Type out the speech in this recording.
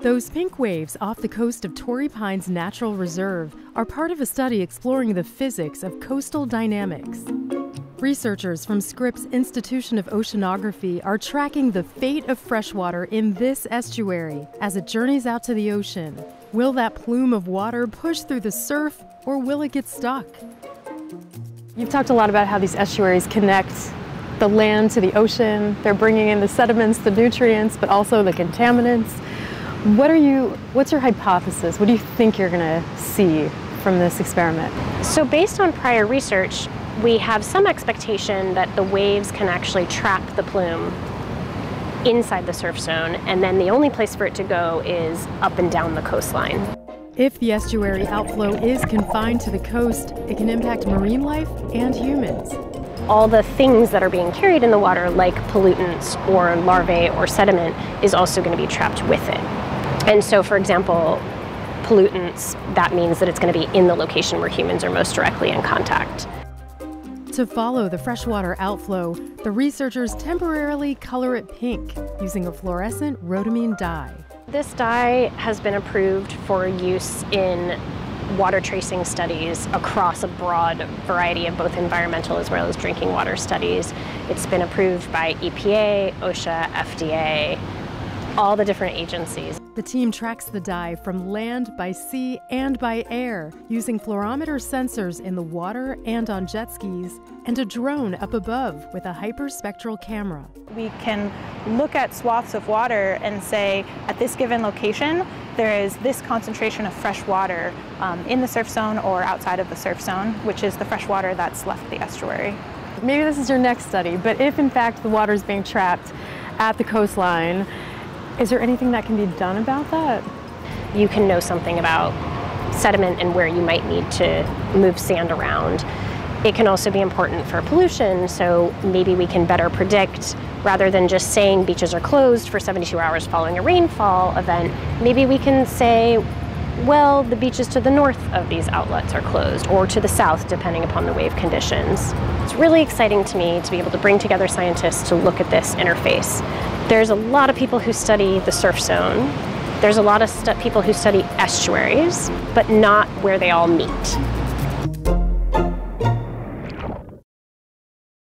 Those pink waves off the coast of Torrey Pines Natural Reserve are part of a study exploring the physics of coastal dynamics. Researchers from Scripps Institution of Oceanography are tracking the fate of freshwater in this estuary as it journeys out to the ocean. Will that plume of water push through the surf or will it get stuck? You've talked a lot about how these estuaries connect the land to the ocean. They're bringing in the sediments, the nutrients, but also the contaminants. What are you, what's your hypothesis? What do you think you're going to see from this experiment? So based on prior research, we have some expectation that the waves can actually trap the plume inside the surf zone, and then the only place for it to go is up and down the coastline. If the estuary outflow is confined to the coast, it can impact marine life and humans. All the things that are being carried in the water, like pollutants or larvae or sediment, is also going to be trapped with it. And so, for example, pollutants, that means that it's going to be in the location where humans are most directly in contact. To follow the freshwater outflow, the researchers temporarily color it pink using a fluorescent rhodamine dye. This dye has been approved for use in water tracing studies across a broad variety of both environmental as well as drinking water studies. It's been approved by EPA, OSHA, FDA, all the different agencies. The team tracks the dye from land, by sea, and by air using fluorometer sensors in the water and on jet skis, and a drone up above with a hyperspectral camera. We can look at swaths of water and say, at this given location, there is this concentration of fresh water um, in the surf zone or outside of the surf zone, which is the fresh water that's left the estuary. Maybe this is your next study, but if in fact the water is being trapped at the coastline, is there anything that can be done about that? You can know something about sediment and where you might need to move sand around. It can also be important for pollution, so maybe we can better predict rather than just saying beaches are closed for 72 hours following a rainfall event. Maybe we can say, well, the beaches to the north of these outlets are closed, or to the south, depending upon the wave conditions. It's really exciting to me to be able to bring together scientists to look at this interface. There's a lot of people who study the surf zone. There's a lot of people who study estuaries, but not where they all meet.